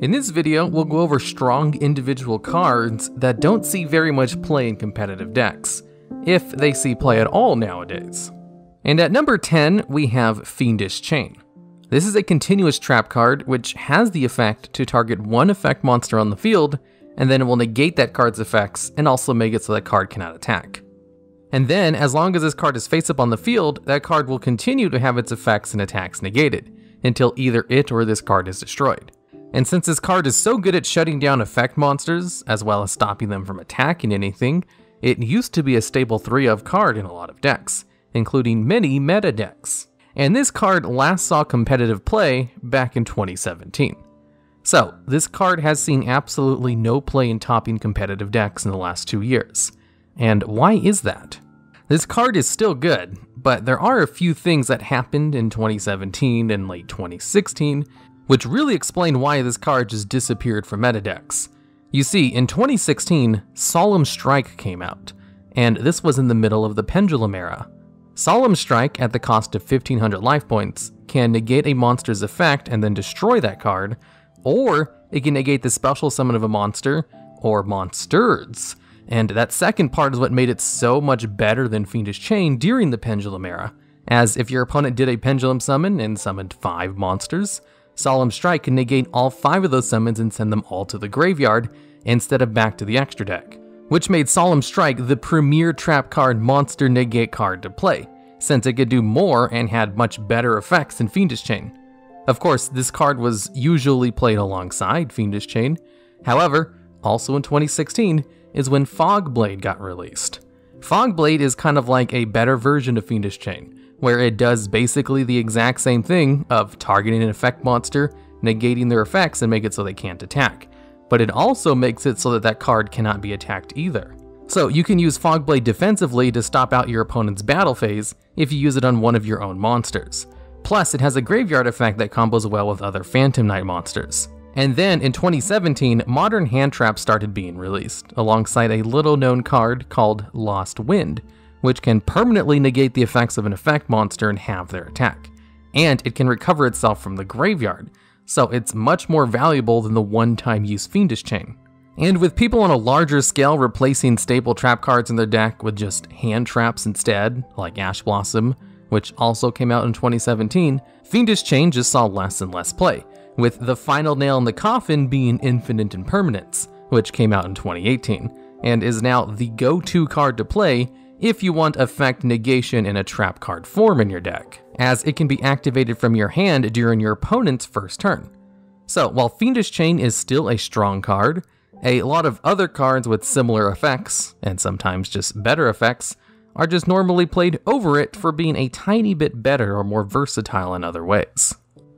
In this video, we'll go over strong individual cards that don't see very much play in competitive decks, if they see play at all nowadays. And at number 10, we have Fiendish Chain. This is a continuous trap card which has the effect to target one effect monster on the field, and then it will negate that card's effects and also make it so that card cannot attack. And then, as long as this card is face up on the field, that card will continue to have its effects and attacks negated, until either it or this card is destroyed. And since this card is so good at shutting down effect monsters, as well as stopping them from attacking anything, it used to be a staple 3 of card in a lot of decks, including many meta decks. And this card last saw competitive play back in 2017. So, this card has seen absolutely no play in topping competitive decks in the last two years. And why is that? This card is still good, but there are a few things that happened in 2017 and late 2016 which really explain why this card just disappeared from meta decks. You see, in 2016, Solemn Strike came out, and this was in the middle of the Pendulum era. Solemn Strike, at the cost of 1500 life points, can negate a monster's effect and then destroy that card, or it can negate the special summon of a monster, or monsters. And that second part is what made it so much better than Fiendish Chain during the Pendulum era, as if your opponent did a Pendulum summon and summoned 5 monsters, Solemn Strike can negate all 5 of those summons and send them all to the graveyard, instead of back to the extra deck, which made Solemn Strike the premier trap card monster negate card to play, since it could do more and had much better effects than Fiendish Chain. Of course, this card was usually played alongside Fiendish Chain, however, also in 2016 is when Fogblade got released. Fogblade is kind of like a better version of Fiendish Chain, where it does basically the exact same thing of targeting an effect monster, negating their effects and make it so they can't attack. But it also makes it so that that card cannot be attacked either. So you can use Fogblade defensively to stop out your opponent's battle phase if you use it on one of your own monsters. Plus, it has a graveyard effect that combos well with other Phantom Knight monsters. And then in 2017, Modern Hand Trap started being released, alongside a little known card called Lost Wind, which can permanently negate the effects of an effect monster and halve their attack. And it can recover itself from the graveyard, so it's much more valuable than the one-time use Fiendish Chain. And with people on a larger scale replacing staple trap cards in their deck with just hand traps instead, like Ash Blossom, which also came out in 2017, Fiendish Chain just saw less and less play, with the final nail in the coffin being Infinite Impermanence, which came out in 2018, and is now the go-to card to play if you want effect negation in a trap card form in your deck, as it can be activated from your hand during your opponent's first turn. So while Fiendish Chain is still a strong card, a lot of other cards with similar effects, and sometimes just better effects, are just normally played over it for being a tiny bit better or more versatile in other ways.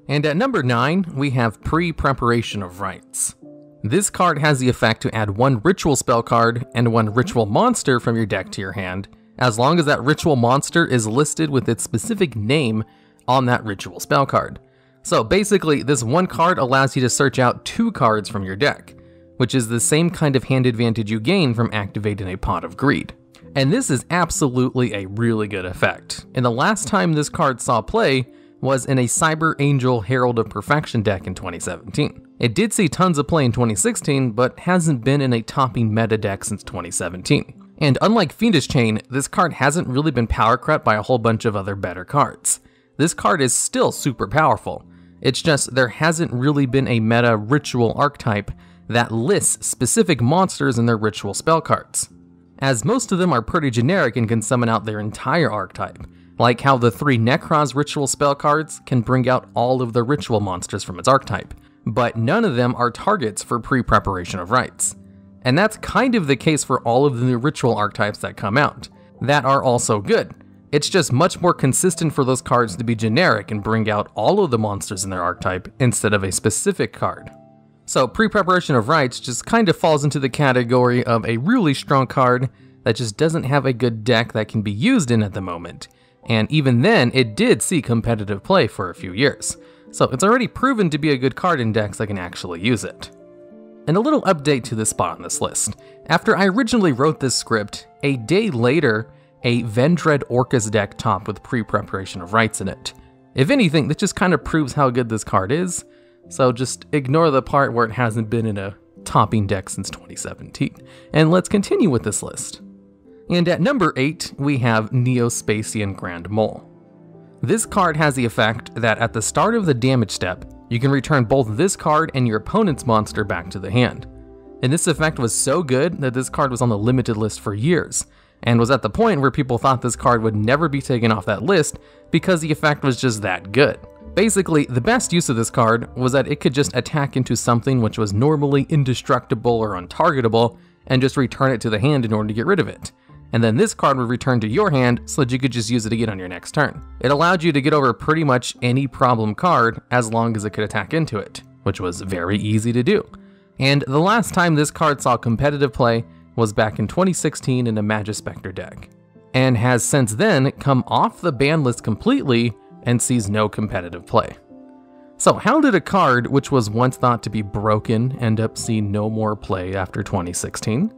And at number 9, we have Pre-Preparation of Rites. This card has the effect to add one ritual spell card and one ritual monster from your deck to your hand, as long as that ritual monster is listed with its specific name on that ritual spell card. So basically, this one card allows you to search out two cards from your deck, which is the same kind of hand advantage you gain from activating a Pot of Greed. And this is absolutely a really good effect. And the last time this card saw play was in a Cyber Angel Herald of Perfection deck in 2017. It did see tons of play in 2016, but hasn't been in a topping meta deck since 2017. And unlike Fiendish Chain, this card hasn't really been power crept by a whole bunch of other better cards. This card is still super powerful. It's just there hasn't really been a meta ritual archetype that lists specific monsters in their ritual spell cards, as most of them are pretty generic and can summon out their entire archetype, like how the three Nekroz ritual spell cards can bring out all of the ritual monsters from its archetype, but none of them are targets for pre-preparation of rites. And that's kind of the case for all of the new ritual archetypes that come out, that are also good. It's just much more consistent for those cards to be generic and bring out all of the monsters in their archetype instead of a specific card. So pre-preparation of rites just kind of falls into the category of a really strong card that just doesn't have a good deck that can be used in at the moment. And even then, it did see competitive play for a few years so it's already proven to be a good card in decks that can actually use it. And a little update to this spot on this list. After I originally wrote this script, a day later, a Vendread Orcas deck topped with pre-preparation of rites in it. If anything, that just kind of proves how good this card is, So just ignore the part where it hasn't been in a topping deck since 2017. And let's continue with this list. And at number 8, we have Neo-Spacian Grand Mole. This card has the effect that at the start of the damage step, you can return both this card and your opponent's monster back to the hand. And this effect was so good that this card was on the limited list for years, and was at the point where people thought this card would never be taken off that list because the effect was just that good. Basically, the best use of this card was that it could just attack into something which was normally indestructible or untargetable, and just return it to the hand in order to get rid of it. And then this card would return to your hand so that you could just use it again on your next turn. It allowed you to get over pretty much any problem card as long as it could attack into it, which was very easy to do. And the last time this card saw competitive play was back in 2016 in a Magispector deck, and has since then come off the ban list completely and sees no competitive play. So, how did a card which was once thought to be broken end up seeing no more play after 2016?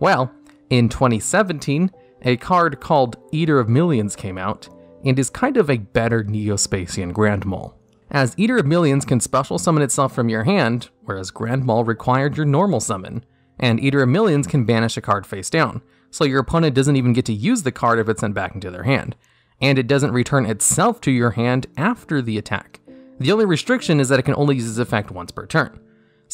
Well, in 2017, a card called Eater of Millions came out, and is kind of a better Neo-Spacian Grand Mole. As Eater of Millions can special summon itself from your hand, whereas Grand Mole required your normal summon, and Eater of Millions can banish a card face down, so your opponent doesn't even get to use the card if it's sent back into their hand, and it doesn't return itself to your hand after the attack. The only restriction is that it can only use its effect once per turn.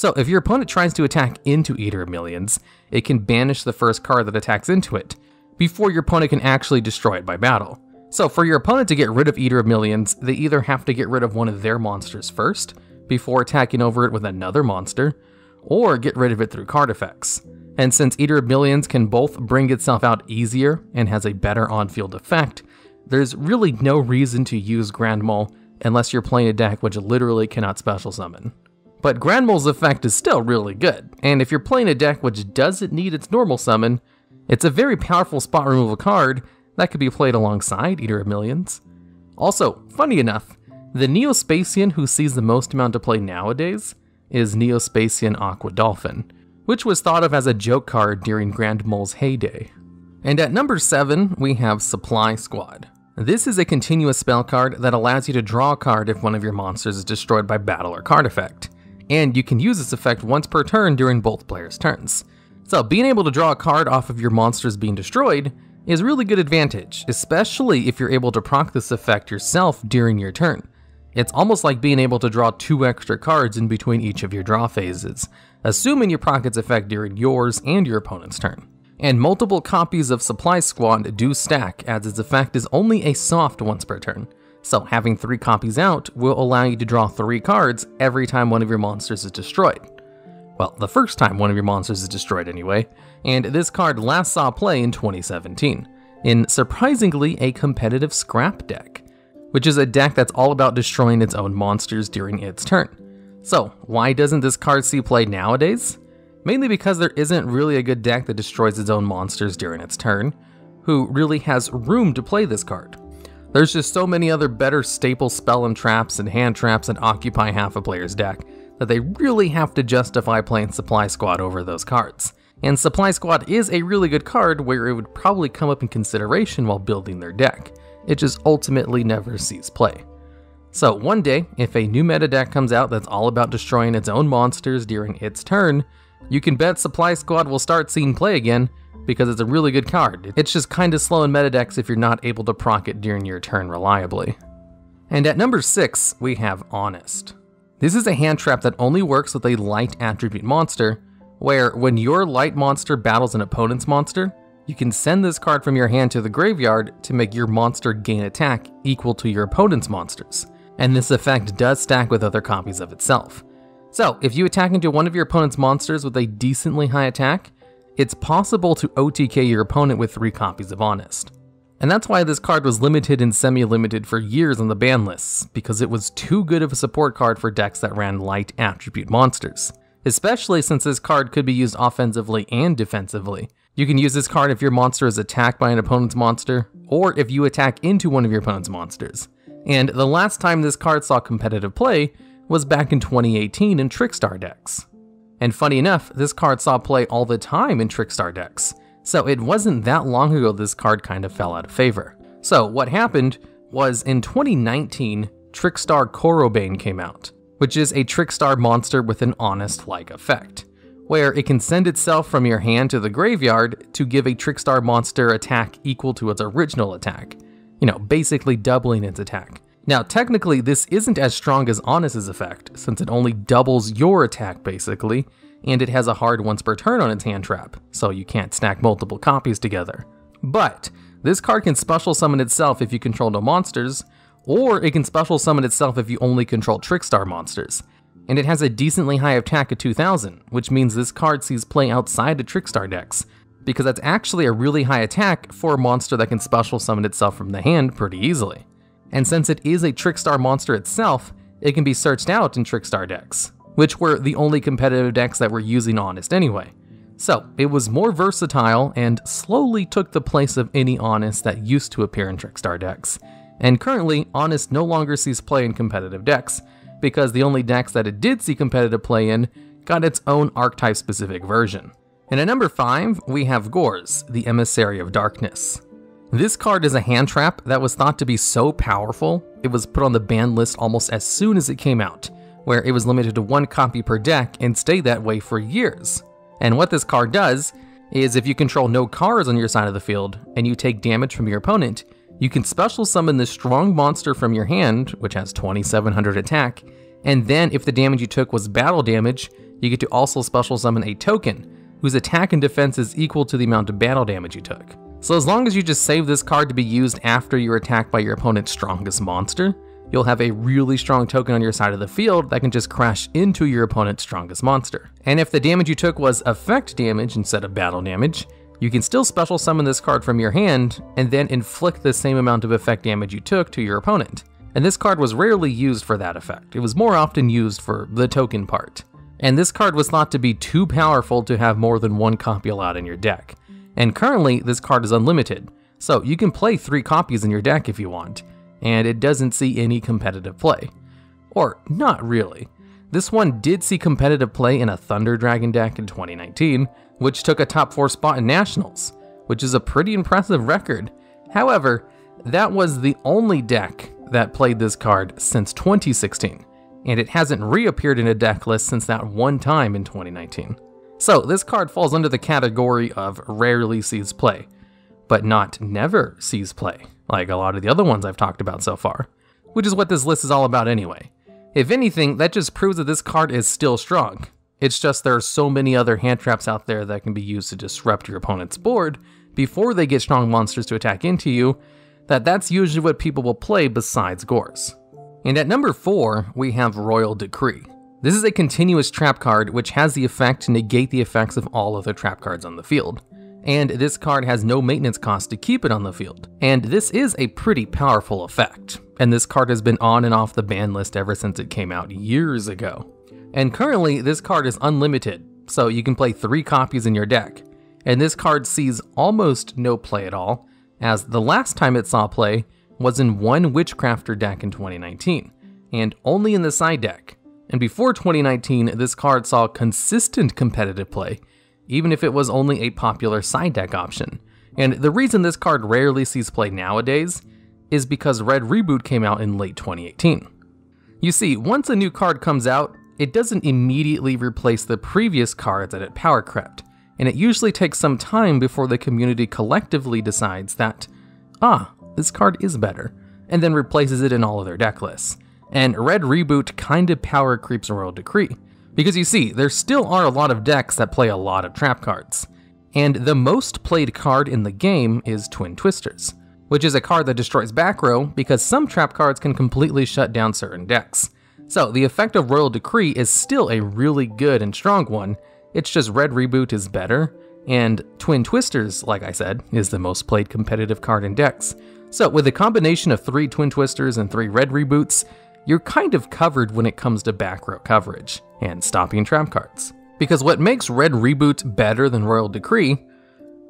So if your opponent tries to attack into Eater of Millions, it can banish the first card that attacks into it, before your opponent can actually destroy it by battle. So for your opponent to get rid of Eater of Millions, they either have to get rid of one of their monsters first, before attacking over it with another monster, or get rid of it through card effects. And since Eater of Millions can both bring itself out easier and has a better on-field effect, there's really no reason to use Grand Mole unless you're playing a deck which literally cannot special summon. But Grand Mole's effect is still really good, and if you're playing a deck which doesn't need its normal summon, it's a very powerful spot removal card that could be played alongside Eater of Millions. Also, funny enough, the Neo-Spacian who sees the most amount of play nowadays is Neo-Spacian Aqua Dolphin, which was thought of as a joke card during Grand Mole's heyday. And at number 7, we have Supply Squad. This is a continuous spell card that allows you to draw a card if one of your monsters is destroyed by battle or card effect, and you can use this effect once per turn during both players' turns. So being able to draw a card off of your monsters being destroyed is really good advantage, especially if you're able to proc this effect yourself during your turn. It's almost like being able to draw two extra cards in between each of your draw phases, assuming you proc its effect during yours and your opponent's turn. And multiple copies of Supply Squad do stack, as its effect is only a soft once per turn. So having three copies out will allow you to draw three cards every time one of your monsters is destroyed. Well, the first time one of your monsters is destroyed anyway, and this card last saw play in 2017, in surprisingly a competitive scrap deck which is a deck that's all about destroying its own monsters during its turn. So, why doesn't this card see play nowadays? Mainly because there isn't really a good deck that destroys its own monsters during its turn, who really has room to play this card. There's just so many other better staple spell and traps and hand traps that occupy half a player's deck that they really have to justify playing Supply Squad over those cards. And Supply Squad is a really good card where it would probably come up in consideration while building their deck it just ultimately never sees play. So one day, if a new meta deck comes out that's all about destroying its own monsters during its turn, you can bet Supply Squad will start seeing play again because it's a really good card. It's just kinda slow in meta decks if you're not able to proc it during your turn reliably. And at number 6, we have Honest. This is a hand trap that only works with a light attribute monster, where when your light monster battles an opponent's monster, you can send this card from your hand to the graveyard to make your monster gain attack equal to your opponent's monsters, and this effect does stack with other copies of itself. So, if you attack into one of your opponent's monsters with a decently high attack, it's possible to OTK your opponent with three copies of Honest. And that's why this card was limited and semi-limited for years on the ban lists, because it was too good of a support card for decks that ran light attribute monsters. Especially since this card could be used offensively and defensively, you can use this card if your monster is attacked by an opponent's monster, or if you attack into one of your opponent's monsters. And the last time this card saw competitive play was back in 2018 in Trickstar decks. And funny enough, this card saw play all the time in Trickstar decks, so it wasn't that long ago this card kind of fell out of favor. So what happened was in 2019, Trickstar Corobane came out, which is a Trickstar monster with an Honest-like effect, where it can send itself from your hand to the graveyard to give a Trickstar monster attack equal to its original attack, you know, basically doubling its attack. Now, technically, this isn't as strong as Honest's effect, since it only doubles your attack basically, and it has a hard once per turn on its hand trap, so you can't stack multiple copies together. But, this card can special summon itself if you control no monsters, or it can special summon itself if you only control Trickstar monsters. And it has a decently high attack of 2000, which means this card sees play outside the Trickstar decks, because that's actually a really high attack for a monster that can special summon itself from the hand pretty easily. And since it is a Trickstar monster itself, it can be searched out in Trickstar decks, which were the only competitive decks that were using Honest anyway. So, it was more versatile and slowly took the place of any Honest that used to appear in Trickstar decks. And currently, Honest no longer sees play in competitive decks, because the only decks that it did see competitive play in got its own archetype specific version. And at number 5, we have Gorz, the Emissary of Darkness. This card is a hand trap that was thought to be so powerful, it was put on the ban list almost as soon as it came out, where it was limited to one copy per deck and stayed that way for years. And what this card does is if you control no cards on your side of the field and you take damage from your opponent, you can special summon this strong monster from your hand, which has 2700 attack, and then if the damage you took was battle damage, you get to also special summon a token, whose attack and defense is equal to the amount of battle damage you took. So as long as you just save this card to be used after you're attacked by your opponent's strongest monster, you'll have a really strong token on your side of the field that can just crash into your opponent's strongest monster. And if the damage you took was effect damage instead of battle damage, you can still special summon this card from your hand and then inflict the same amount of effect damage you took to your opponent. And this card was rarely used for that effect, it was more often used for the token part. And this card was thought to be too powerful to have more than one copy allowed in your deck. And currently, this card is unlimited, so you can play 3 copies in your deck if you want, and it doesn't see any competitive play. Or, not really. This one did see competitive play in a Thunder Dragon deck in 2019, which took a top 4 spot in Nationals, which is a pretty impressive record. However, that was the only deck that played this card since 2016, and it hasn't reappeared in a deck list since that one time in 2019. So this card falls under the category of rarely sees play, but not never sees play, like a lot of the other ones I've talked about so far, which is what this list is all about anyway. If anything, that just proves that this card is still strong. It's just there are so many other hand traps out there that can be used to disrupt your opponent's board before they get strong monsters to attack into you, that that's usually what people will play besides Gorz. And at number 4, we have Royal Decree. This is a continuous trap card which has the effect to negate the effects of all other trap cards on the field. And this card has no maintenance cost to keep it on the field. And this is a pretty powerful effect. And this card has been on and off the ban list ever since it came out years ago. And currently, this card is unlimited, so you can play three copies in your deck. And this card sees almost no play at all, as the last time it saw play was in one Witchcrafter deck in 2019, and only in the side deck. And before 2019, this card saw consistent competitive play, even if it was only a popular side deck option. And the reason this card rarely sees play nowadays is because Red Reboot came out in late 2018. You see, once a new card comes out, it doesn't immediately replace the previous cards that it power crept, and it usually takes some time before the community collectively decides that, ah, this card is better, and then replaces it in all of their deck lists and Red Reboot kinda power creeps Royal Decree. Because you see, there still are a lot of decks that play a lot of trap cards. And the most played card in the game is Twin Twisters, which is a card that destroys back row because some trap cards can completely shut down certain decks. So the effect of Royal Decree is still a really good and strong one, it's just Red Reboot is better, and Twin Twisters, like I said, is the most played competitive card in decks. So with a combination of 3 Twin Twisters and 3 Red Reboots, you're kind of covered when it comes to back row coverage and stopping trap cards. Because what makes Red Reboot better than Royal Decree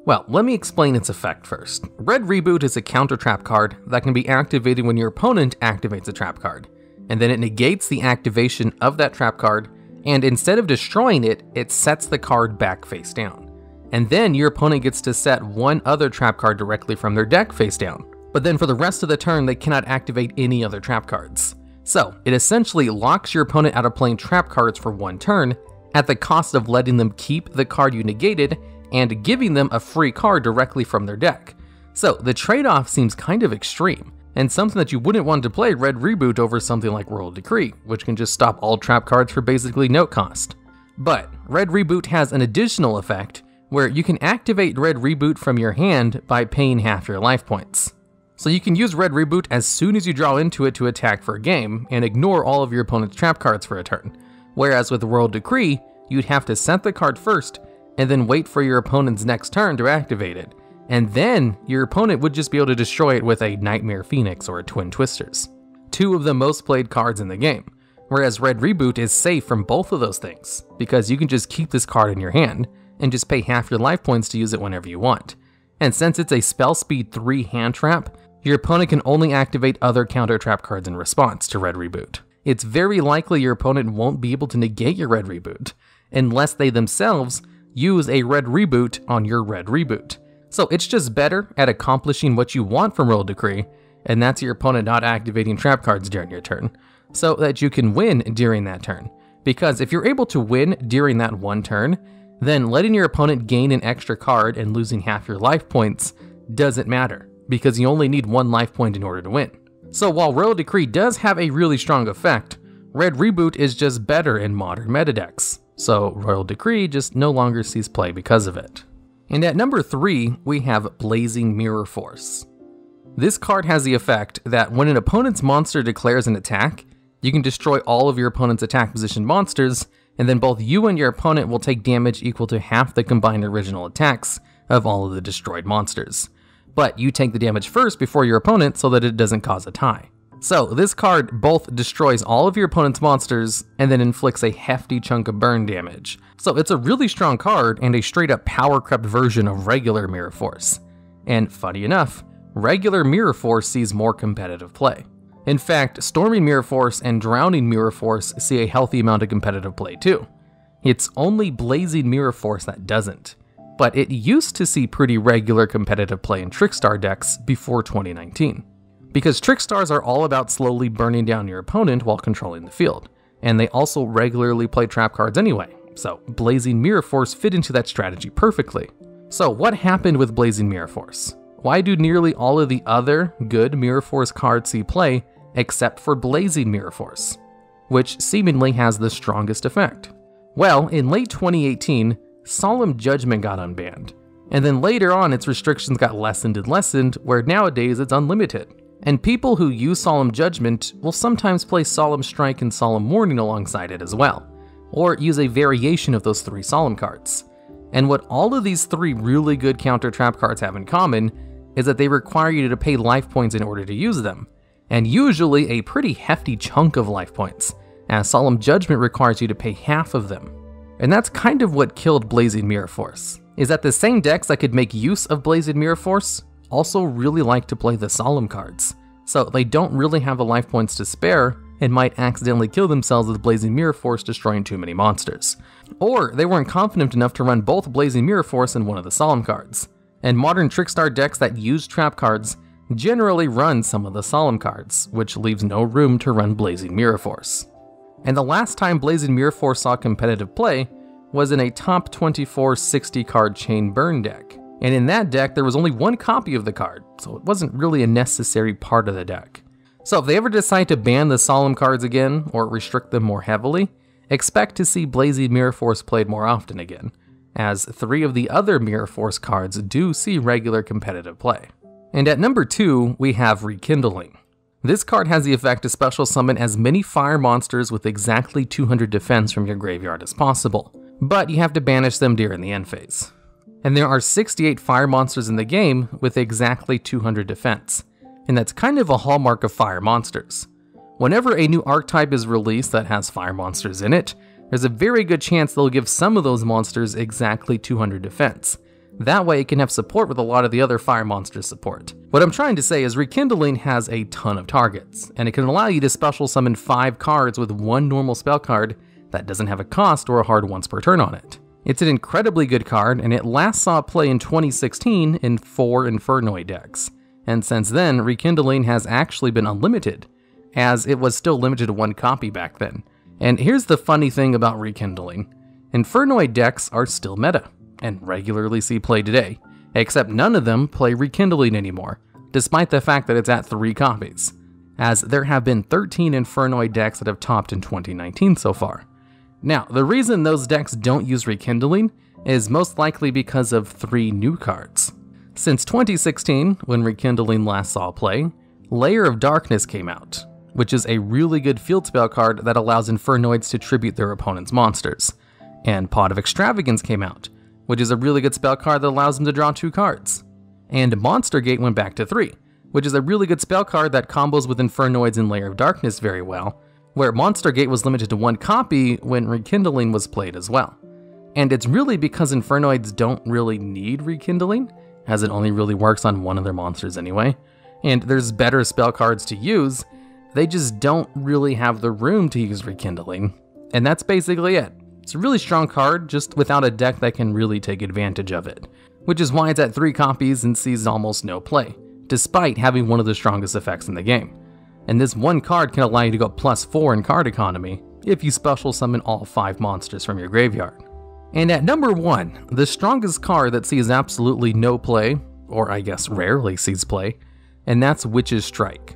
well, let me explain its effect first. Red Reboot is a counter trap card that can be activated when your opponent activates a trap card, and then it negates the activation of that trap card, and instead of destroying it, it sets the card back face down. And then your opponent gets to set one other trap card directly from their deck face down. But then for the rest of the turn, they cannot activate any other trap cards. So, it essentially locks your opponent out of playing trap cards for one turn, at the cost of letting them keep the card you negated and giving them a free card directly from their deck. So, the trade off seems kind of extreme, and something that you wouldn't want to play Red Reboot over something like Royal Decree, which can just stop all trap cards for basically no cost. But, Red Reboot has an additional effect where you can activate Red Reboot from your hand by paying half your life points. So you can use Red Reboot as soon as you draw into it to attack for a game, and ignore all of your opponent's trap cards for a turn. Whereas with Royal Decree, you'd have to set the card first, and then wait for your opponent's next turn to activate it. And then your opponent would just be able to destroy it with a Knightmare Phoenix or a Twin Twisters. Two of the most played cards in the game. Whereas Red Reboot is safe from both of those things, because you can just keep this card in your hand, and just pay half your life points to use it whenever you want. And since it's a spell speed 3 hand trap, your opponent can only activate other counter trap cards in response to Red Reboot. It's very likely your opponent won't be able to negate your Red Reboot, unless they themselves use a Red Reboot on your Red Reboot. So it's just better at accomplishing what you want from Royal Decree, and that's your opponent not activating trap cards during your turn, so that you can win during that turn. Because if you're able to win during that one turn, then letting your opponent gain an extra card and losing half your life points doesn't matter, because you only need one life point in order to win. So while Royal Decree does have a really strong effect, Red Reboot is just better in modern meta decks, so Royal Decree just no longer sees play because of it. And at number 3, we have Blazing Mirror Force. This card has the effect that when an opponent's monster declares an attack, you can destroy all of your opponent's attack position monsters and then both you and your opponent will take damage equal to half the combined original attacks of all of the destroyed monsters. But you take the damage first before your opponent so that it doesn't cause a tie. So, this card both destroys all of your opponent's monsters and then inflicts a hefty chunk of burn damage. So, it's a really strong card and a straight up power crept version of regular Mirror Force. And funny enough, regular Mirror Force sees more competitive play. In fact, Storming Mirror Force and Drowning Mirror Force see a healthy amount of competitive play too. It's only Blazing Mirror Force that doesn't, but it used to see pretty regular competitive play in Trickstar decks before 2019. Because Trickstars are all about slowly burning down your opponent while controlling the field, and they also regularly play trap cards anyway, so Blazing Mirror Force fit into that strategy perfectly. So what happened with Blazing Mirror Force? Why do nearly all of the other good Mirror Force cards see play except for Blazing Mirror Force, which seemingly has the strongest effect. Well, in late 2018, Solemn Judgment got unbanned, and then later on its restrictions got lessened and lessened, where nowadays it's unlimited. And people who use Solemn Judgment will sometimes play Solemn Strike and Solemn Warning alongside it as well, or use a variation of those three Solemn cards. And what all of these three really good counter trap cards have in common is that they require you to pay life points in order to use them, and usually a pretty hefty chunk of life points, as Solemn Judgment requires you to pay half of them. And that's kind of what killed Blazing Mirror Force, is that the same decks that could make use of Blazing Mirror Force also really like to play the Solemn cards, so they don't really have the life points to spare and might accidentally kill themselves with Blazing Mirror Force destroying too many monsters. Or they weren't confident enough to run both Blazing Mirror Force and one of the Solemn cards. And modern Trickstar decks that use trap cards generally run some of the Solemn cards, which leaves no room to run Blazing Mirror Force. And the last time Blazing Mirror Force saw competitive play was in a top 24 60 card chain burn deck. And in that deck, there was only one copy of the card, so it wasn't really a necessary part of the deck. So if they ever decide to ban the Solemn cards again, or restrict them more heavily, expect to see Blazing Mirror Force played more often again, as three of the other Mirror Force cards do see regular competitive play. And at number 2, we have Rekindling. This card has the effect to special summon as many fire monsters with exactly 200 defense from your graveyard as possible, but you have to banish them during the end phase. And there are 68 fire monsters in the game with exactly 200 defense, and that's kind of a hallmark of fire monsters. Whenever a new archetype is released that has fire monsters in it, there's a very good chance they'll give some of those monsters exactly 200 defense, that way it can have support with a lot of the other fire monsters support. What I'm trying to say is Rekindling has a ton of targets, and it can allow you to special summon 5 cards with one normal spell card that doesn't have a cost or a hard once per turn on it. It's an incredibly good card, and it last saw play in 2016 in 4 Infernoid decks. And since then, Rekindling has actually been unlimited, as it was still limited to one copy back then. And here's the funny thing about rekindling Infernoid decks are still meta, and regularly see play today, except none of them play rekindling anymore, despite the fact that it's at 3 copies, as there have been 13 Infernoid decks that have topped in 2019 so far. Now, the reason those decks don't use rekindling is most likely because of three new cards. Since 2016, when rekindling last saw play, Layer of Darkness came out, which is a really good field spell card that allows Infernoids to tribute their opponent's monsters. And Pot of Extravagance came out, which is a really good spell card that allows them to draw two cards. And Monster Gate went back to three, which is a really good spell card that combos with Infernoids and Layer of Darkness very well, where Monster Gate was limited to one copy when Rekindling was played as well. And it's really because Infernoids don't really need Rekindling, as it only really works on one of their monsters anyway, and there's better spell cards to use, they just don't really have the room to use Rekindling. And that's basically it. It's a really strong card, just without a deck that can really take advantage of it, which is why it's at 3 copies and sees almost no play, despite having one of the strongest effects in the game. And this one card can allow you to go plus 4 in card economy if you special summon all 5 monsters from your graveyard. And at number 1, the strongest card that sees absolutely no play, or I guess rarely sees play, and that's Witch's Strike.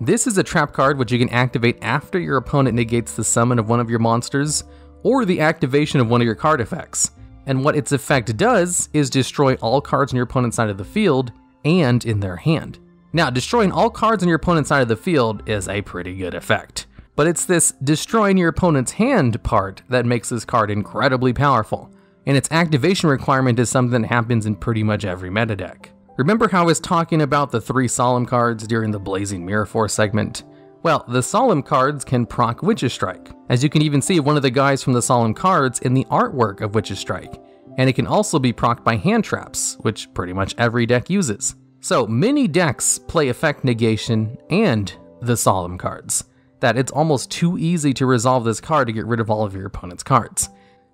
This is a trap card which you can activate after your opponent negates the summon of one of your monsters, or the activation of one of your card effects. And what its effect does is destroy all cards on your opponent's side of the field and in their hand. Now, destroying all cards on your opponent's side of the field is a pretty good effect. But it's this destroying your opponent's hand part that makes this card incredibly powerful, and its activation requirement is something that happens in pretty much every meta deck. Remember how I was talking about the three Solemn cards during the Blazing Mirror Force segment? Well, the Solemn cards can proc Witch's Strike, as you can even see one of the guys from the Solemn cards in the artwork of Witch's Strike, and it can also be procced by hand traps, which pretty much every deck uses. So many decks play effect negation and the Solemn cards, that it's almost too easy to resolve this card to get rid of all of your opponent's cards.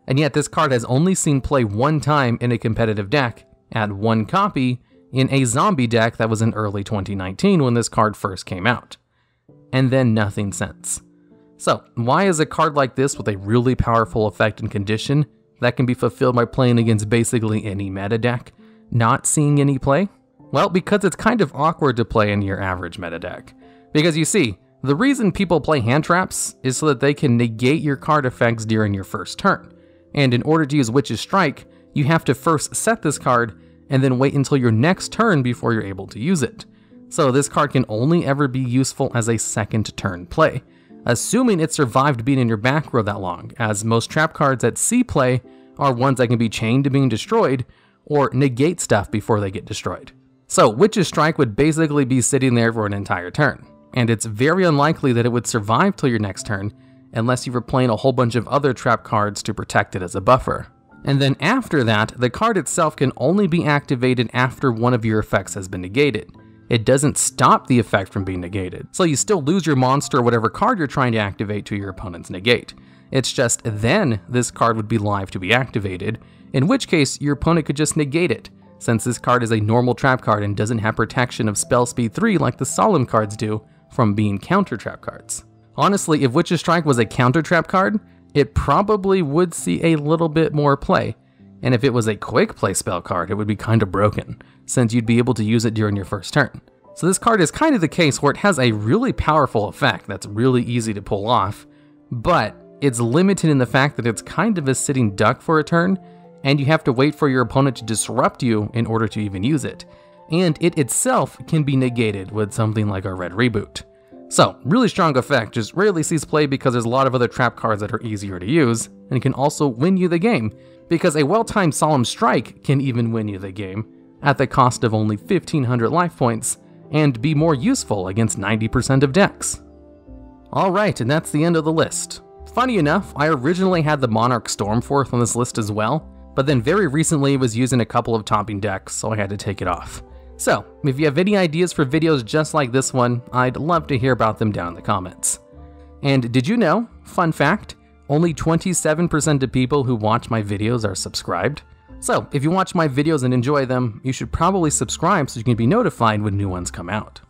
And yet this card has only seen play one time in a competitive deck, at one copy, in a zombie deck that was in early 2019 when this card first came out. And then nothing since. So, why is a card like this with a really powerful effect and condition that can be fulfilled by playing against basically any meta deck not seeing any play? Well, because it's kind of awkward to play in your average meta deck. Because you see, the reason people play hand traps is so that they can negate your card effects during your first turn. And in order to use Witch's Strike, you have to first set this card and then wait until your next turn before you're able to use it. So this card can only ever be useful as a second turn play, assuming it survived being in your back row that long, as most trap cards at C play are ones that can be chained to being destroyed or negate stuff before they get destroyed. So Witch's Strike would basically be sitting there for an entire turn, and it's very unlikely that it would survive till your next turn unless you were playing a whole bunch of other trap cards to protect it as a buffer. And then after that, the card itself can only be activated after one of your effects has been negated. It doesn't stop the effect from being negated, so you still lose your monster or whatever card you're trying to activate to your opponent's negate. It's just then this card would be live to be activated, in which case your opponent could just negate it, since this card is a normal trap card and doesn't have protection of spell speed 3 like the Solemn cards do from being counter trap cards. Honestly, if Witch's Strike was a counter trap card, it probably would see a little bit more play. And if it was a quick play spell card, it would be kind of broken, since you'd be able to use it during your first turn. So this card is kind of the case where it has a really powerful effect that's really easy to pull off, but it's limited in the fact that it's kind of a sitting duck for a turn, and you have to wait for your opponent to disrupt you in order to even use it. And it itself can be negated with something like a red reboot. So, really strong effect, just rarely sees play because there's a lot of other trap cards that are easier to use, and can also win you the game, because a well-timed Solemn Strike can even win you the game, at the cost of only 1500 life points, and be more useful against 90% of decks. Alright, and that's the end of the list. Funny enough, I originally had the Monarch Stormforth on this list as well, but then very recently was used in a couple of topping decks, so I had to take it off. So, if you have any ideas for videos just like this one, I'd love to hear about them down in the comments. And did you know, fun fact, only 27% of people who watch my videos are subscribed? So, if you watch my videos and enjoy them, you should probably subscribe so you can be notified when new ones come out.